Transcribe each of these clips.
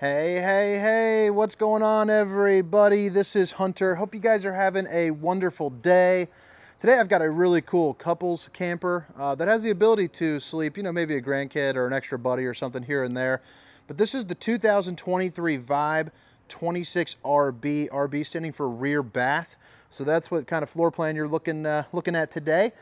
Hey, hey, hey, what's going on, everybody? This is Hunter. Hope you guys are having a wonderful day. Today I've got a really cool couples camper uh, that has the ability to sleep, you know, maybe a grandkid or an extra buddy or something here and there. But this is the 2023 Vibe 26RB, RB standing for rear bath. So that's what kind of floor plan you're looking, uh, looking at today.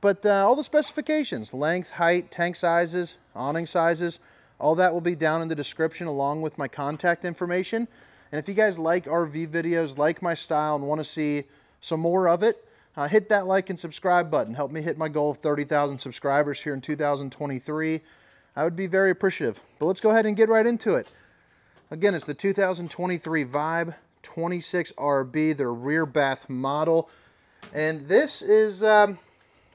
But uh, all the specifications, length, height, tank sizes, awning sizes, all that will be down in the description along with my contact information. And if you guys like RV videos, like my style, and want to see some more of it, uh, hit that like and subscribe button. Help me hit my goal of 30,000 subscribers here in 2023. I would be very appreciative. But let's go ahead and get right into it. Again, it's the 2023 Vibe 26RB, their rear bath model. And this is um,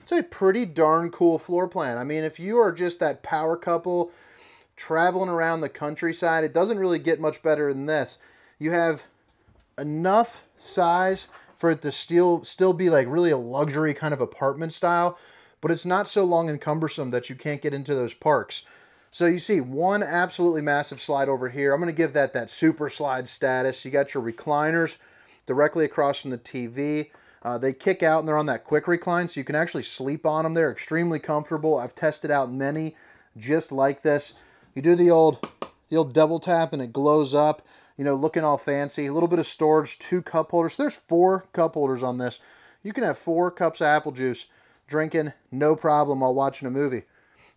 it's a pretty darn cool floor plan. I mean, if you are just that power couple traveling around the countryside, it doesn't really get much better than this. You have enough size for it to still still be like really a luxury kind of apartment style, but it's not so long and cumbersome that you can't get into those parks. So you see one absolutely massive slide over here. I'm going to give that that super slide status. You got your recliners directly across from the TV. Uh, they kick out and they're on that quick recline, so you can actually sleep on them. They're extremely comfortable. I've tested out many just like this. You do the old the old double tap and it glows up you know, looking all fancy. A little bit of storage, two cup holders. There's four cup holders on this. You can have four cups of apple juice drinking, no problem, while watching a movie.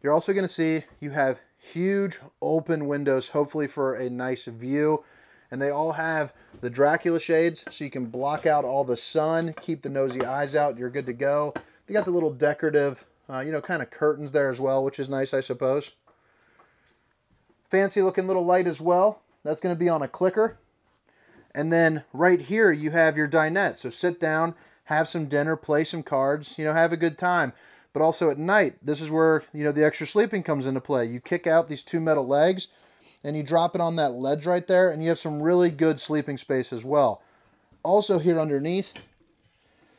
You're also going to see you have huge open windows, hopefully for a nice view. And they all have the Dracula shades, so you can block out all the sun, keep the nosy eyes out, you're good to go. They got the little decorative, uh, you know, kind of curtains there as well, which is nice, I suppose. Fancy looking little light as well. That's going to be on a clicker. And then right here, you have your dinette. So sit down, have some dinner, play some cards, you know, have a good time. But also at night, this is where, you know, the extra sleeping comes into play. You kick out these two metal legs and you drop it on that ledge right there and you have some really good sleeping space as well. Also here underneath,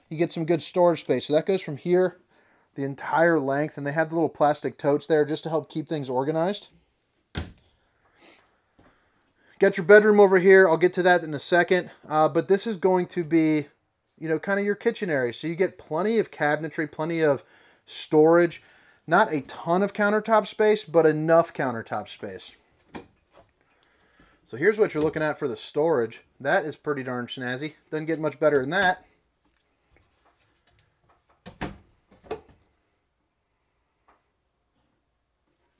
you get some good storage space. So that goes from here the entire length and they have the little plastic totes there just to help keep things organized. Got your bedroom over here. I'll get to that in a second. Uh, but this is going to be, you know, kind of your kitchen area. So you get plenty of cabinetry, plenty of storage. Not a ton of countertop space, but enough countertop space. So here's what you're looking at for the storage. That is pretty darn snazzy. Doesn't get much better than that.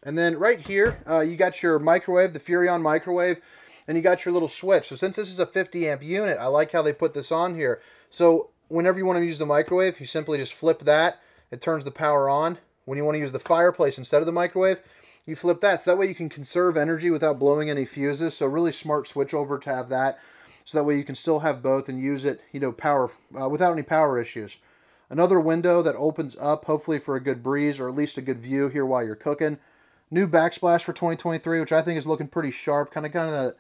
And then right here, uh, you got your microwave, the Furrion microwave and you got your little switch. So since this is a 50 amp unit, I like how they put this on here. So whenever you want to use the microwave, you simply just flip that. It turns the power on. When you want to use the fireplace instead of the microwave, you flip that. So that way you can conserve energy without blowing any fuses. So really smart switch over to have that. So that way you can still have both and use it, you know, power uh, without any power issues. Another window that opens up, hopefully for a good breeze or at least a good view here while you're cooking. New backsplash for 2023, which I think is looking pretty sharp. Kind of, kind of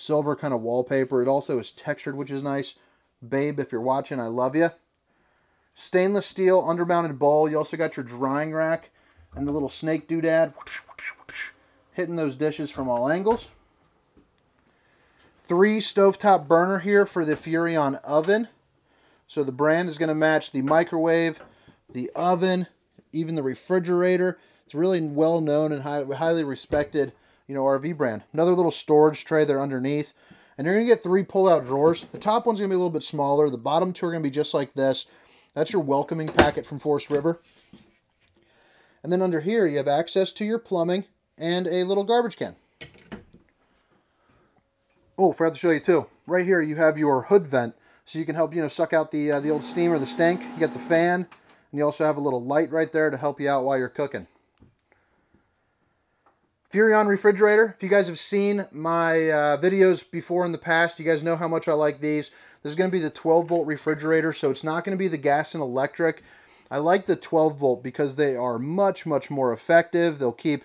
silver kind of wallpaper. It also is textured, which is nice. Babe, if you're watching, I love you. Stainless steel undermounted bowl. You also got your drying rack and the little snake doodad hitting those dishes from all angles. Three stovetop burner here for the Furrion oven. So the brand is going to match the microwave, the oven, even the refrigerator. It's really well known and high, highly respected you know, RV brand. Another little storage tray there underneath. And you're going to get three pull-out drawers. The top one's going to be a little bit smaller. The bottom two are going to be just like this. That's your welcoming packet from Forest River. And then under here, you have access to your plumbing and a little garbage can. Oh, forgot to show you too. Right here, you have your hood vent, so you can help you know suck out the uh, the old steam or the stank. You got the fan, and you also have a little light right there to help you out while you're cooking. Furrion refrigerator. If you guys have seen my uh, videos before in the past, you guys know how much I like these. This is going to be the 12 volt refrigerator, so it's not going to be the gas and electric. I like the 12 volt because they are much, much more effective. They'll keep,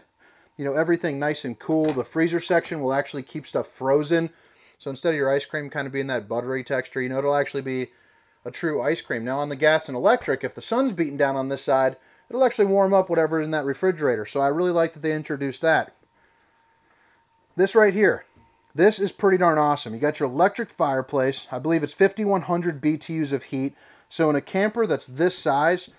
you know, everything nice and cool. The freezer section will actually keep stuff frozen. So instead of your ice cream kind of being that buttery texture, you know, it'll actually be a true ice cream. Now on the gas and electric, if the sun's beating down on this side, it'll actually warm up whatever in that refrigerator. So I really like that they introduced that. This right here, This is pretty darn awesome. You got your electric fireplace. I believe it's 5,100 BTUs of heat. So in a camper that's this size,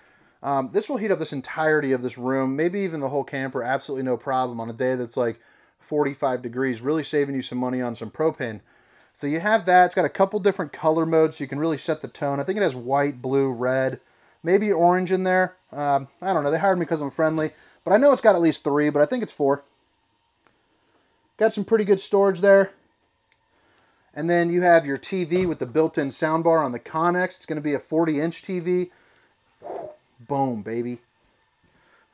um, this will heat up this entirety of this room, maybe even the whole camper, absolutely no problem on a day that's like 45 degrees, really saving you some money on some propane. So you have that. It's got a couple different color modes so you can really set the tone. I think it has white, blue, red, maybe orange in there. Um, I don't know. They hired me because I'm friendly, but I know it's got at least three, but I think it's four. Got some pretty good storage there. And then you have your TV with the built-in soundbar on the Connex. It's going to be a 40-inch TV. Boom, baby.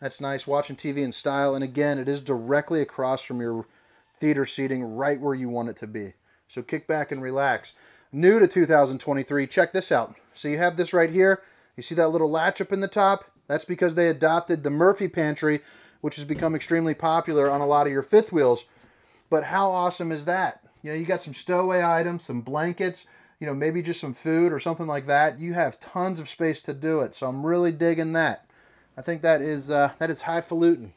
That's nice, watching TV in style. And again, it is directly across from your theater seating, right where you want it to be. So kick back and relax. New to 2023, check this out. So you have this right here. You see that little latch up in the top? That's because they adopted the Murphy pantry, which has become extremely popular on a lot of your fifth wheels. But how awesome is that? You know, you got some stowaway items, some blankets, you know, maybe just some food or something like that. You have tons of space to do it. So I'm really digging that. I think that is uh, that is highfalutin.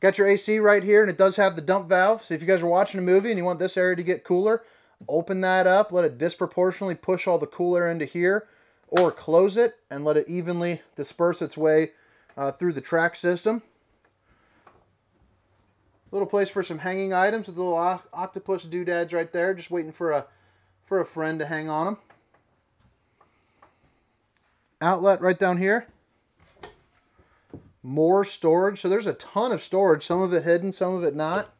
Got your AC right here, and it does have the dump valve. So if you guys are watching a movie and you want this area to get cooler, open that up, let it disproportionately push all the cool air into here, or close it and let it evenly disperse its way uh, through the track system. Little place for some hanging items with little octopus doodads right there, just waiting for a for a friend to hang on them. Outlet right down here. More storage. So there's a ton of storage, some of it hidden, some of it not.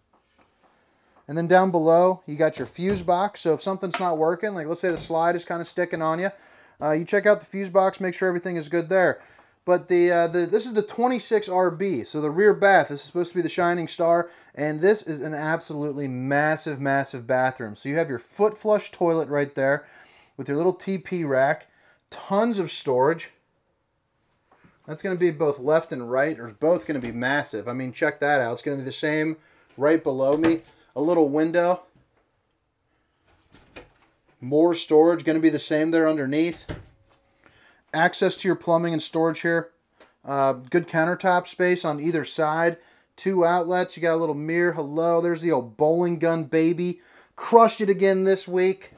And then down below, you got your fuse box. So if something's not working, like let's say the slide is kind of sticking on you, uh, you check out the fuse box, make sure everything is good there. But the, uh, the this is the 26RB, so the rear bath. This is supposed to be the shining star, and this is an absolutely massive, massive bathroom. So you have your foot flush toilet right there with your little TP rack, tons of storage. That's going to be both left and right, or both going to be massive. I mean, check that out. It's going to be the same right below me. A little window. More storage, going to be the same there underneath access to your plumbing and storage here. Uh, good countertop space on either side. Two outlets. You got a little mirror. Hello. There's the old bowling gun baby. Crushed it again this week.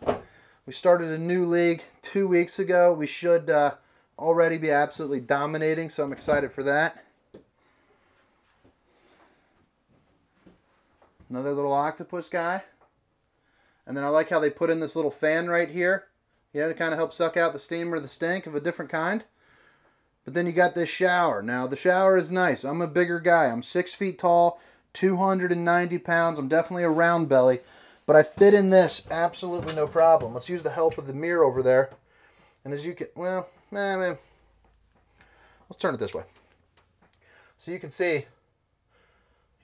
We started a new league two weeks ago. We should uh, already be absolutely dominating, so I'm excited for that. Another little octopus guy. And then I like how they put in this little fan right here. Yeah, to kind of help suck out the steam or the stink of a different kind. But then you got this shower. Now, the shower is nice. I'm a bigger guy. I'm six feet tall, 290 pounds. I'm definitely a round belly. But I fit in this absolutely no problem. Let's use the help of the mirror over there. And as you can, well, man, man. Let's turn it this way. So you can see,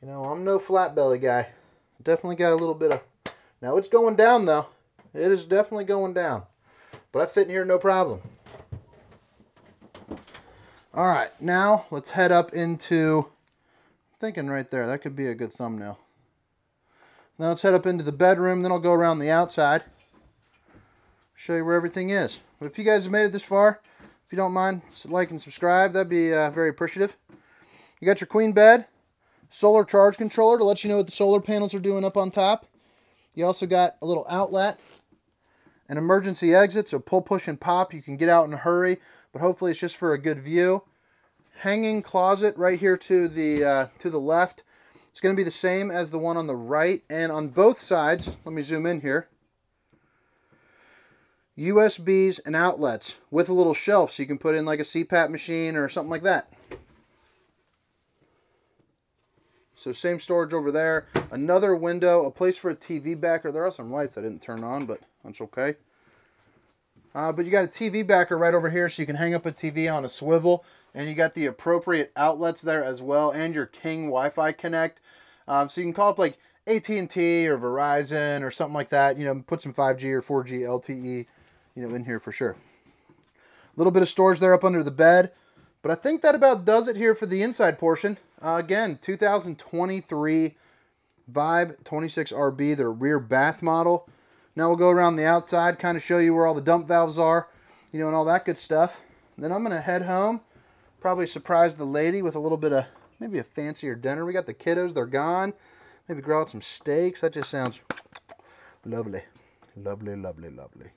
you know, I'm no flat belly guy. Definitely got a little bit of, now it's going down though. It is definitely going down. But I fit in here no problem. All right, now let's head up into, I'm thinking right there, that could be a good thumbnail. Now let's head up into the bedroom, then I'll go around the outside, show you where everything is. But if you guys have made it this far, if you don't mind, like and subscribe, that'd be uh, very appreciative. You got your queen bed, solar charge controller to let you know what the solar panels are doing up on top. You also got a little outlet an emergency exit, so pull, push, and pop. You can get out in a hurry, but hopefully it's just for a good view. Hanging closet right here to the uh, to the left. It's going to be the same as the one on the right, and on both sides, let me zoom in here. USBs and outlets with a little shelf so you can put in like a CPAP machine or something like that. So same storage over there. Another window, a place for a TV backer. There are some lights I didn't turn on, but that's okay. Uh, but you got a TV backer right over here so you can hang up a TV on a swivel. And you got the appropriate outlets there as well and your King Wi-Fi Connect. Um, so you can call up like AT&T or Verizon or something like that. You know, put some 5G or 4G LTE, you know, in here for sure. A little bit of storage there up under the bed. But I think that about does it here for the inside portion. Uh, again, 2023 Vibe 26RB, their rear bath model. Now we'll go around the outside, kind of show you where all the dump valves are, you know, and all that good stuff. Then I'm going to head home, probably surprise the lady with a little bit of, maybe a fancier dinner. We got the kiddos, they're gone. Maybe grill out some steaks. That just sounds lovely. Lovely, lovely, lovely.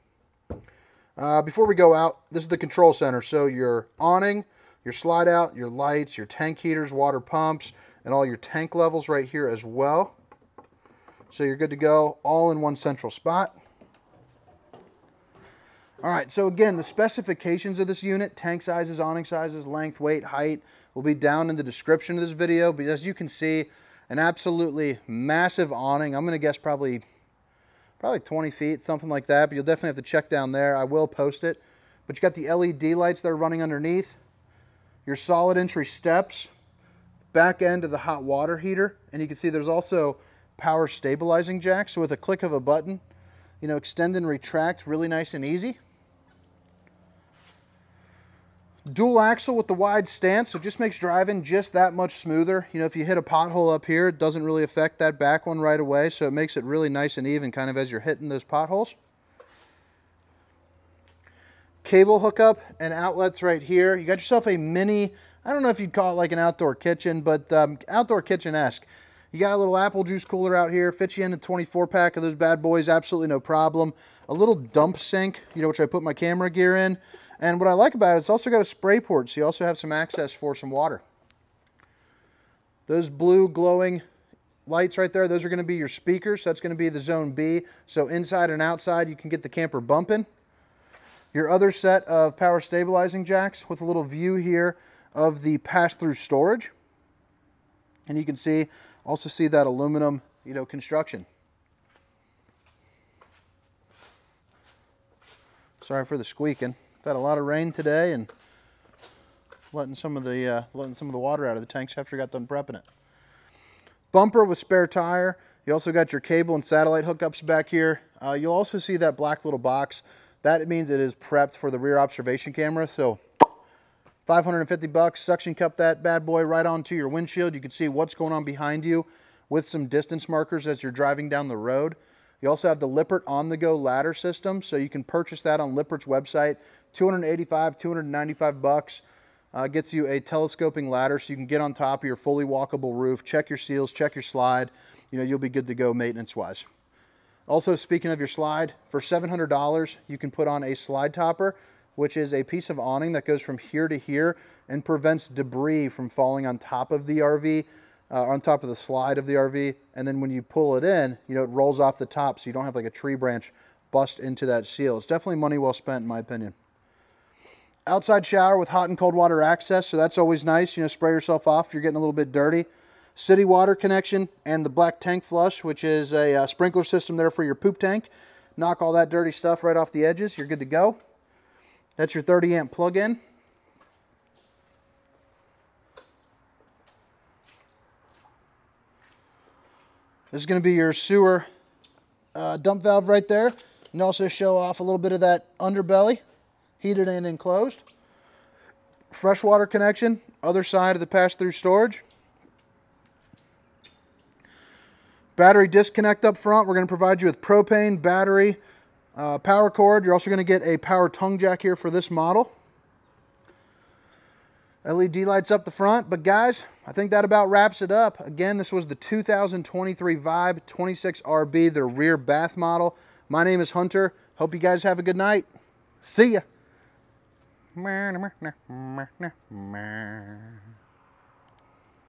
Uh, before we go out, this is the control center. So your awning, your slide out, your lights, your tank heaters, water pumps, and all your tank levels right here as well. So you're good to go all in one central spot. All right, so again, the specifications of this unit, tank sizes, awning sizes, length, weight, height, will be down in the description of this video. But as you can see, an absolutely massive awning. I'm gonna guess probably, probably 20 feet, something like that, but you'll definitely have to check down there. I will post it. But you got the LED lights that are running underneath, your solid entry steps, back end of the hot water heater, and you can see there's also power stabilizing jacks. So with a click of a button, you know, extend and retract really nice and easy. Dual axle with the wide stance, so just makes driving just that much smoother. You know, if you hit a pothole up here, it doesn't really affect that back one right away, so it makes it really nice and even kind of as you're hitting those potholes. Cable hookup and outlets right here. You got yourself a mini, I don't know if you'd call it like an outdoor kitchen, but um, outdoor kitchen-esque. You got a little apple juice cooler out here, fits you in a 24 pack of those bad boys, absolutely no problem. A little dump sink, you know, which I put my camera gear in. And what I like about it, it's also got a spray port, so you also have some access for some water. Those blue glowing lights right there, those are gonna be your speakers. That's gonna be the zone B. So inside and outside, you can get the camper bumping. Your other set of power stabilizing jacks with a little view here of the pass-through storage. And you can see, also see that aluminum, you know, construction. Sorry for the squeaking. We've had a lot of rain today and letting some of the uh, letting some of the water out of the tanks after I got done prepping it. Bumper with spare tire. You also got your cable and satellite hookups back here. Uh, you'll also see that black little box. That means it is prepped for the rear observation camera. So 550 bucks, suction cup that bad boy right onto your windshield. You can see what's going on behind you with some distance markers as you're driving down the road. You also have the Lippert on-the-go ladder system, so you can purchase that on Lippert's website. 285, 295 bucks. Uh, gets you a telescoping ladder so you can get on top of your fully walkable roof, check your seals, check your slide. You know, you'll be good to go maintenance-wise. Also, speaking of your slide, for $700, you can put on a slide topper, which is a piece of awning that goes from here to here and prevents debris from falling on top of the RV, uh, on top of the slide of the RV. And then when you pull it in, you know, it rolls off the top so you don't have like a tree branch bust into that seal. It's definitely money well spent in my opinion. Outside shower with hot and cold water access, so that's always nice. You know, spray yourself off if you're getting a little bit dirty. City water connection and the black tank flush, which is a uh, sprinkler system there for your poop tank. Knock all that dirty stuff right off the edges. You're good to go. That's your 30 amp plug-in. This is going to be your sewer uh, dump valve right there. And also show off a little bit of that underbelly heated and enclosed. Freshwater connection, other side of the pass-through storage. Battery disconnect up front. We're going to provide you with propane, battery, uh, power cord. You're also going to get a power tongue jack here for this model. LED lights up the front. But guys, I think that about wraps it up. Again, this was the 2023 Vibe 26RB, the rear bath model. My name is Hunter. Hope you guys have a good night. See ya.